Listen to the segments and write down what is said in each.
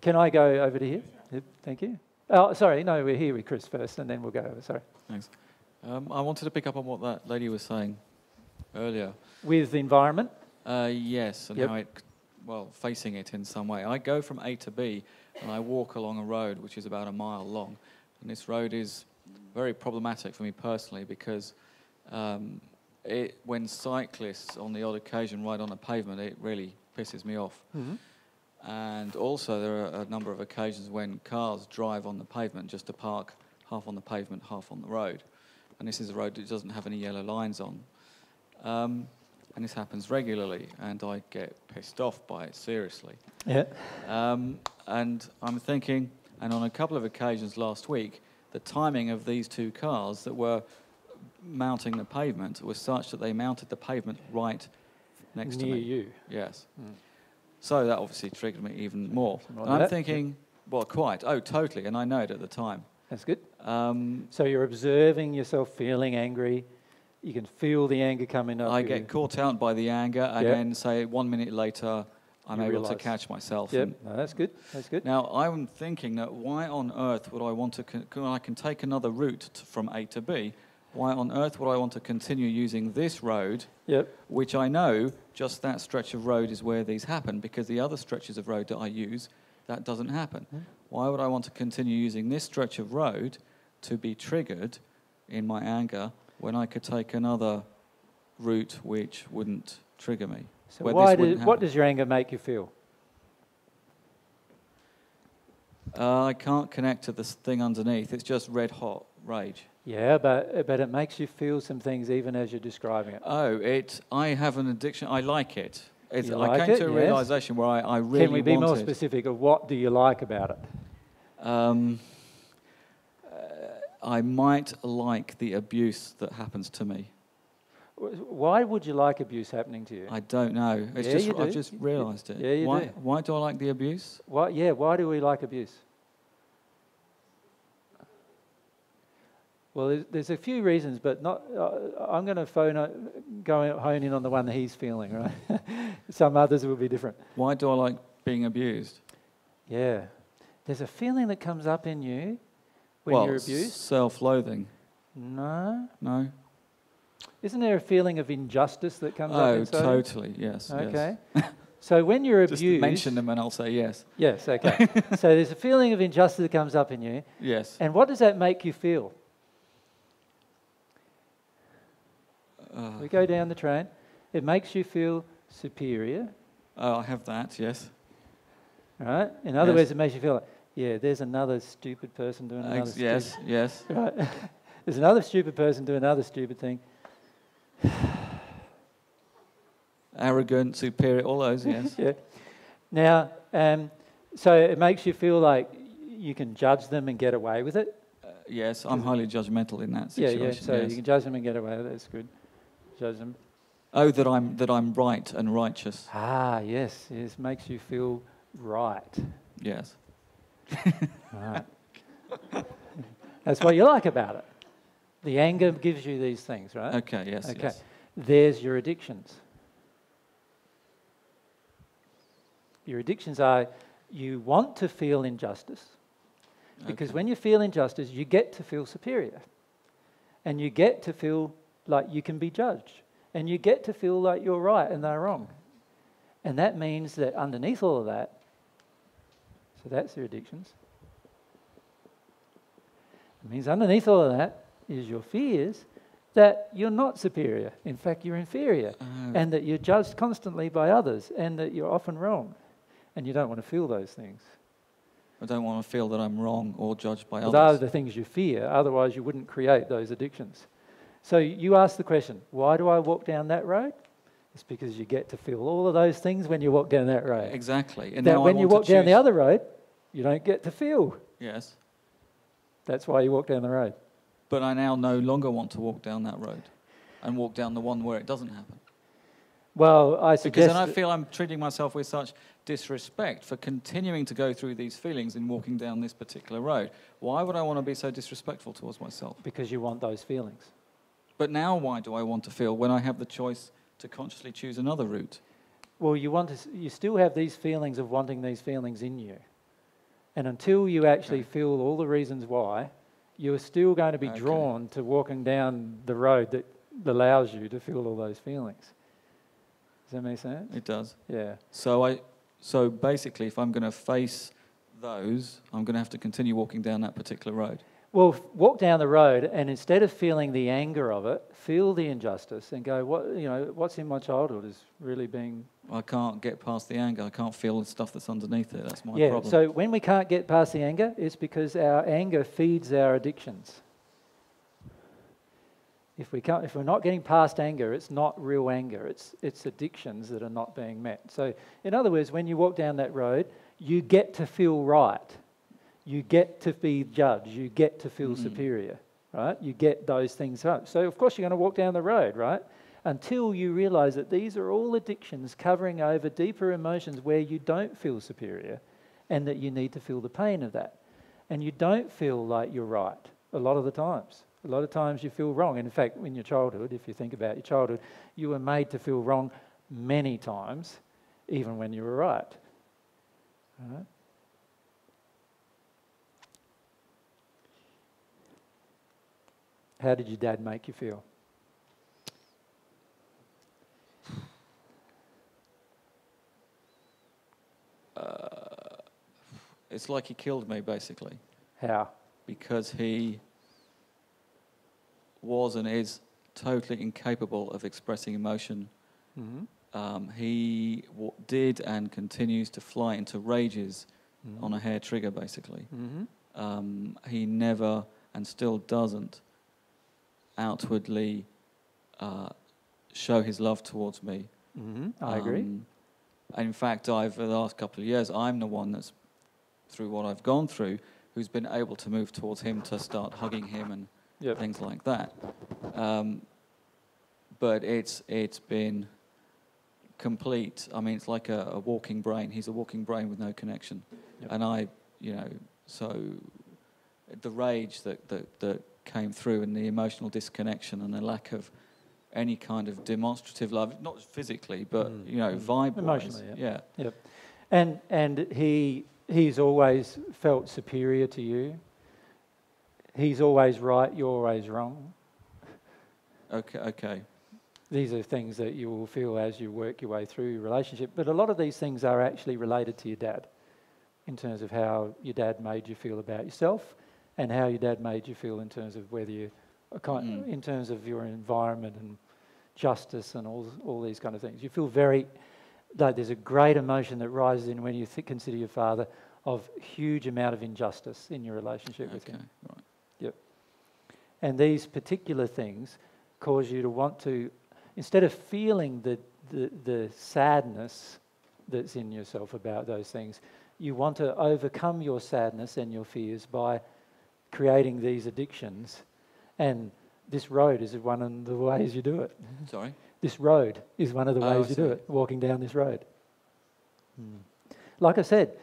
Can I go over to here? Yep, thank you. Oh, sorry, no, we're here with Chris first, and then we'll go over. Sorry. Thanks. Um, I wanted to pick up on what that lady was saying earlier. With the environment? Uh, yes, and Yep. how it, well, facing it in some way. I go from A to B, and I walk along a road which is about a mile long, and this road is very problematic for me personally because um, it, when cyclists on the odd occasion ride on the pavement, it really pisses me off. Mhm. And also, there are a number of occasions when cars drive on the pavement just to park half on the pavement, half on the road. And this is a road that doesn't have any yellow lines on. Um, and this happens regularly, and I get pissed off by it seriously. Yeah. Um, and I'm thinking, and on a couple of occasions last week, the timing of these two cars that were mounting the pavement was such that they mounted the pavement right next Near to me. you. Yes. Mm. So that obviously triggered me even more. I'm that. thinking, well, quite. Oh, totally. And I know it at the time. That's good. Um, So you're observing yourself feeling angry. You can feel the anger coming up. I you- get caught out by the anger, and Yep. then say one minute later, I'm You able realise. to catch myself. Yep. No, that's good. That's good. Now, I'm thinking that why on earth would I want to, con- I can take another route t- from A to B, why on earth would I want to continue using this road, Yep. which I know just that stretch of road is where these happen, because the other stretches of road that I use, that doesn't happen. Hmm. Why would I want to continue using this stretch of road to be triggered in my anger when I could take another route which wouldn't trigger me? So why wouldn't what does your anger make you feel? Uh, I can't connect to this thing underneath. It's just red hot rage. Yeah, but but it makes you feel some things even as you're describing it. Oh, it. I have an addiction. I like it. It's, You I like came it, to a yes. realization where I, I really Can we be more specific of what do you like about it? Um, uh, I might like the abuse that happens to me. Why would you like abuse happening to you? I don't know. It's Yeah, just you I do. just realised it. yeah, you why? do. Why do I like the abuse? Why, yeah, why do we like abuse? Well, there's, there's a few reasons, but not. Uh, I'm going to phone, uh, go hone in on the one that he's feeling. Right? Some others will be different. Why do I like being abused? Yeah, there's a feeling that comes up in you when well, you're abused. self-loathing. No, No. isn't there a feeling of injustice that comes up Oh, you? totally. Yes. Okay. so when you're abused, Just mention them and I'll say yes. Yes. Okay. so there's a feeling of injustice that comes up in you, Yes. and what does that make you feel? Uh, We go down the train. It makes you feel superior, oh, I have that. Yes. right? In other Yes. words, it makes you feel like, yeah, there's another stupid person doing another Ex- yes. Yes. stupid, right? there's another stupid person doing another stupid thing. Arrogant, superior, all those. Yes. yeah. Now, um, so it makes you feel like you can judge them and get away with it. Uh, yes. I'm highly judgmental in that Yeah, situation. yeah. So yes. you can judge them and get away with it. That's good. Oh, that I'm that I'm right and righteous. Ah, yes. Yes, makes you feel right. Yes. Right. That's what you like about it. The anger gives you these things, right? Okay. Yes. Okay. Yes. There's your addictions. Your addictions are you want to feel injustice because Okay. when you feel injustice, you get to feel superior. And you get to feel like you can be judged. And you get to feel like you're right and they're wrong. And that means that underneath all of that, so that's your addictions. It means underneath all of that is your fears that you're not superior. In fact, you're inferior. Oh, And that you're judged constantly by others and that you're often wrong. And you don't want to feel those things. I don't want to feel that I'm wrong or judged by others. those are the things you fear, otherwise, you wouldn't create those addictions. So you ask the question, why do I walk down that road? It's because you get to feel all of those things when you walk down that road. Exactly. And that now when you walk down the other road, you don't get to feel. Yes. That's why you walk down the road. But I now no longer want to walk down that road, and walk down the one where it doesn't happen. Well, I Because then I feel I'm treating myself with such disrespect for continuing to go through these feelings in walking down this particular road. Why would I want to be so disrespectful towards myself? because you want those feelings. But now, why do I want to feel when I have the choice to consciously choose another route? Well, you want to, you still have these feelings of wanting these feelings in you. And until you actually feel all the reasons why, you're still going to be Okay. drawn to walking down the road that allows you to feel all those feelings. Does that make sense? It does. Yeah. So I, so basically, if I'm going to face those, I'm going to have to continue walking down that particular road. Well, walk down the road and instead of feeling the anger of it, feel the injustice and go, what, you know, what's in my childhood is really being. I can't get past the anger. I can't feel the stuff that's underneath it. That's my yeah, problem. so when we can't get past the anger, it's because our anger feeds our addictions. If, we can't, if we're not getting past anger, it's not real anger, it's, it's addictions that are not being met. So, in other words, when you walk down that road, you get to feel right. You get to be judged. You get to feel Mhm. superior, right? You get those things up. So, of course, you're going to walk down the road, right? Until you realize that these are all addictions covering over deeper emotions where you don't feel superior and that you need to feel the pain of that. And you don't feel like you're right a lot of the times. A lot of times you feel wrong. And in fact, in your childhood, if you think about your childhood, you were made to feel wrong many times, even when you were right. All right? How did your dad make you feel? it's like he killed me, basically, How? because he was and is totally incapable of expressing emotion. Mm-hmm. Um, he w- did and continues to fly into rages Mm-hmm. on a hair trigger, basically. hmm um, he never and still doesn't outwardly uh, show his love towards me. hmm I agree. Um, and in fact, I've the last couple of years, I'm the one that's through what I've gone through, who's been able to move towards him to start hugging him and Yep. things like that. Um, but it's it's been complete. I mean, it's like a, a walking brain. He's a walking brain with no connection. Yep. And I, you know, so the rage that, that that came through and the emotional disconnection and the lack of any kind of demonstrative love, not physically, but Mm, you know, vibe Emotionally, yeah. Yep. And and he he's always felt superior to you. He's always right, you're always wrong. Okay, okay. These are things that you will feel as you work your way through your relationship. But a lot of these things are actually related to your dad in terms of how your dad made you feel about yourself and how your dad made you feel in terms of whether you kind Mm. in terms of your environment and justice and all all these kind of things. You feel very like there's a great emotion that rises in when you th- consider your father of huge amount of injustice in your relationship with Okay, him. right. And these particular things cause you to want to, instead of feeling the, the, the sadness that's in yourself about those things, you want to overcome your sadness and your fears by creating these addictions. And this road is one of the ways you do it. Sorry. This road is one of the Oh, ways you do it, walking down this road. Hmm. Like I said,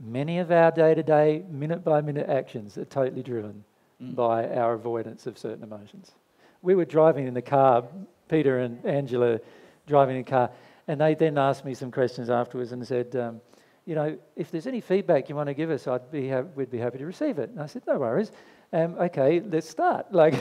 many of our day to day, minute by minute actions are totally driven Mm. by our avoidance of certain emotions. We were driving in the car, Peter and Angela driving in the car, and they then asked me some questions afterwards and said, um, you know, if there's any feedback you want to give us, I'd be we'd be happy to receive it. And I said, no worries. Um, okay, let's start. Like,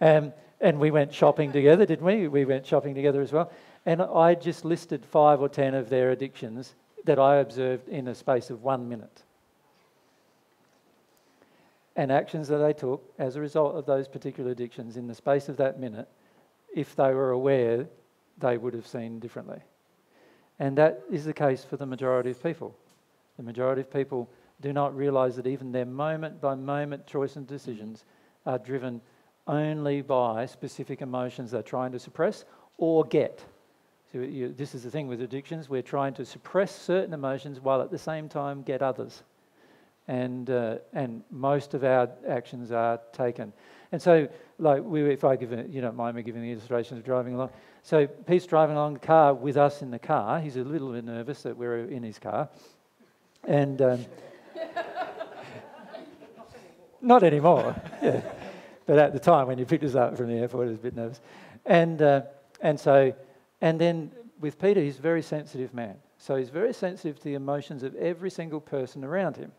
um, and we went shopping together, didn't we? We went shopping together as well. And I just listed five or ten of their addictions that I observed in a space of one minute and actions that they took as a result of those particular addictions in the space of that minute, if they were aware, they would have seen differently. And that is the case for the majority of people. The majority of people do not realize that even their moment by moment choice and decisions are driven only by specific emotions they're trying to suppress or get. So you, this is the thing with addictions, we're trying to suppress certain emotions while at the same time get others and uh, and most of our actions are taken. And so, like, we, if I give, a, you don't mind me giving the illustration of driving along. So Pete's driving along the car with us in the car. He's a little bit nervous that we're in his car, and um, not anymore. yeah. But at the time when you picked us up from the airport, he was a bit nervous, and uh, and so, and then with Peter, he's a very sensitive man. So he's very sensitive to the emotions of every single person around him.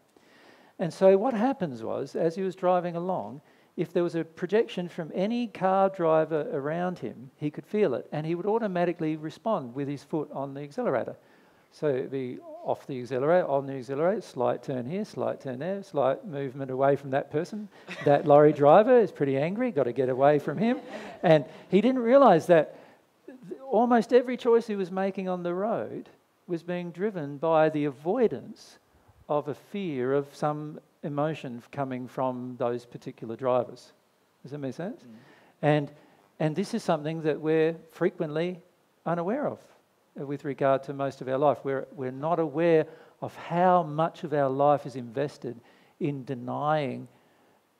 And so what happens was, as he was driving along, if there was a projection from any car driver around him, he could feel it and he would automatically respond with his foot on the accelerator. So it'd be off the accelerator, on the accelerator, slight turn here, slight turn there, slight movement away from that person. that lorry driver is pretty angry, got to get away from him. And he didn't realize that almost every choice he was making on the road was being driven by the avoidance of a fear of some emotion coming from those particular drivers. Does that make sense? Mm. And, and this is something that we're frequently unaware of uh, with regard to most of our life. We're, we're not aware of how much of our life is invested in denying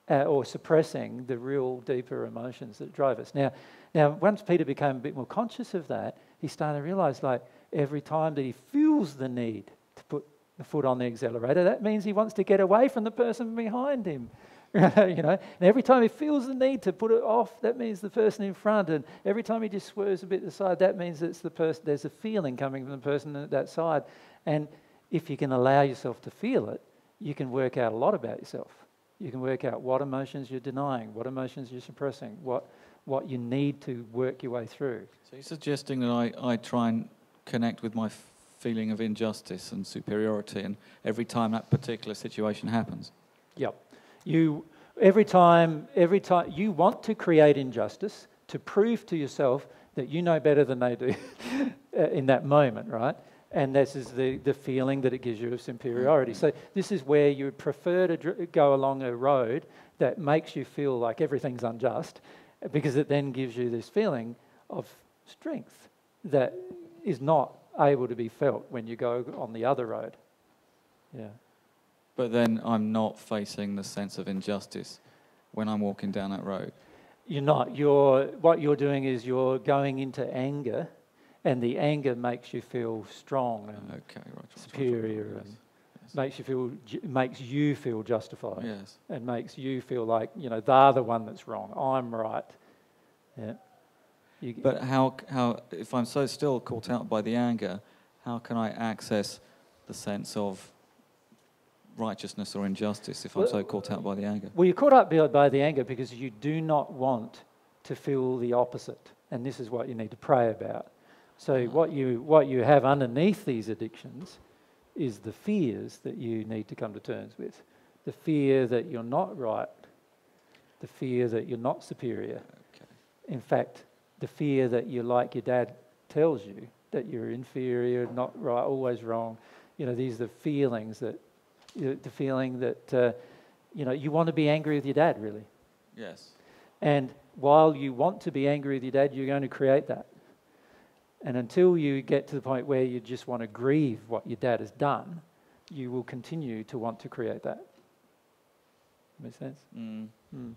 uh, or suppressing the real deeper emotions that drive us. Now, now, once Peter became a bit more conscious of that, he started to realize like every time that he feels the need to put the foot on the accelerator, that means he wants to get away from the person behind him. you know, and every time he feels the need to put it off, that means the person in front. And every time he just swerves a bit to the side, that means it's the person. There's a feeling coming from the person at that side. And if you can allow yourself to feel it, you can work out a lot about yourself. You can work out what emotions you're denying, what emotions you're suppressing, what what you need to work your way through. So you're suggesting that I, I try and connect with my feeling of injustice and superiority and every time that particular situation happens. Yep. You every time every time you want to create injustice to prove to yourself that you know better than they do in that moment, right? And this is the, the feeling that it gives you of superiority. So, this is where you prefer to dr- go along a road that makes you feel like everything's unjust because it then gives you this feeling of strength that is not able to be felt when you go on the other road. Yeah. But then I'm not facing the sense of injustice when I'm walking down that road. You're not. You're, what you're doing is you're going into anger, and the anger makes you feel strong and okay, right, superior, right, and yes. makes you feel makes you feel justified. Yes. And makes you feel like you know they're the one that's wrong. I'm right. Yeah. You, but how, how, if I'm so still caught out by the anger, how can I access the sense of righteousness or injustice if I'm so caught out by the anger? Well, you're caught up by the anger because you do not want to feel the opposite. And this is what you need to pray about. So, ah. what you, what you have underneath these addictions is the fears that you need to come to terms with. The fear that you're not right, the fear that you're not superior. Okay. In fact, the fear that you're like your dad tells you, that you're inferior, not right, always wrong. You know, these are the feelings that, you know, the feeling that, uh, you know, you want to be angry with your dad, really. Yes. And while you want to be angry with your dad, you're going to create that. And until you get to the point where you just want to grieve what your dad has done, you will continue to want to create that. Make sense? Mm. Mm.